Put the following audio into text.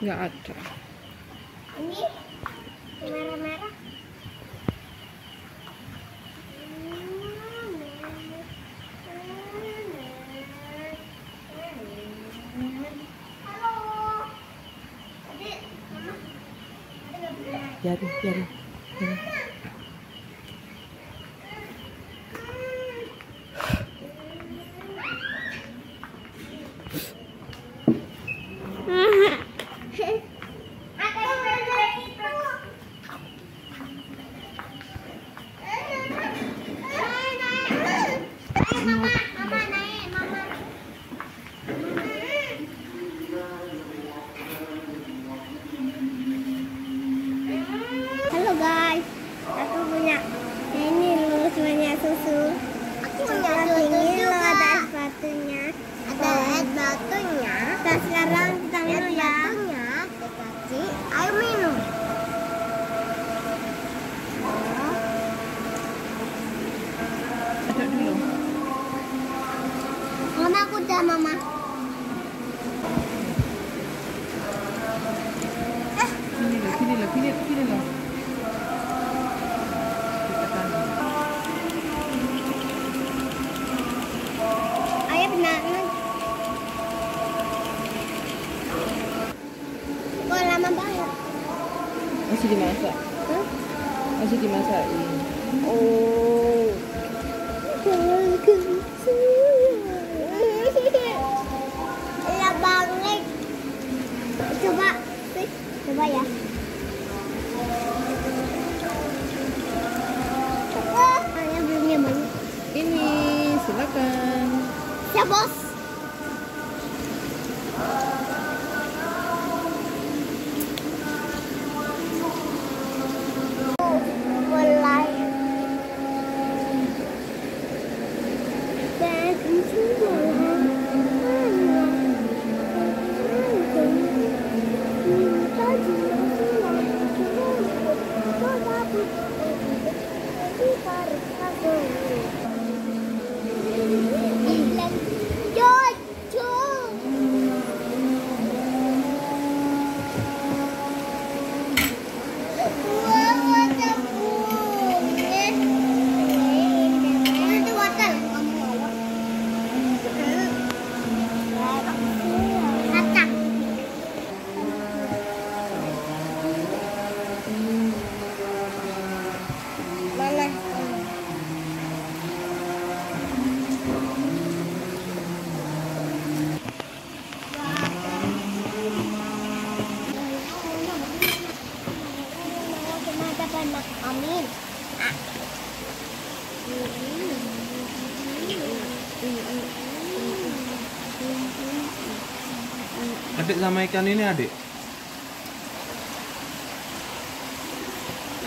nggak ada Ini merah-merah. Halo. Adik, Mama. Adik nggak bisa naik. biarin biarin biarin. Mama, naik, mama. Halo guys, aku punya ini lulus banyak susu. Aku punya udah mama. banget? masih dimasak masih dimasakin Oh. Coba ya. Ini silakan Ya bos. Adik sama ikan ini adik